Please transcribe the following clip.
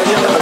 Mañana.